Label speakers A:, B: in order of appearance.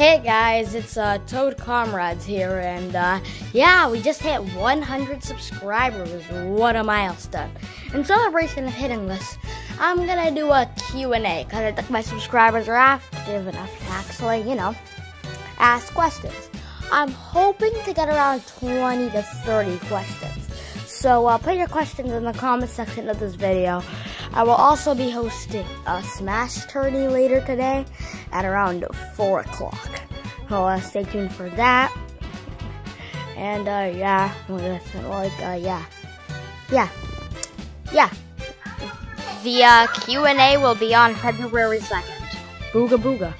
A: Hey guys, it's uh, Toad Comrades here, and uh, yeah, we just hit 100 subscribers. What a milestone! In celebration of hitting this, I'm gonna do a Q&A because I think my subscribers are active enough to actually, you know, ask questions. I'm hoping to get around 20 to 30 questions. So uh, put your questions in the comment section of this video. I will also be hosting a Smash tourney later today at around 4 o'clock. So uh, stay tuned for that. And uh, yeah, like uh, yeah, yeah, yeah.
B: The uh, Q&A will be on February 2nd.
A: Booga booga.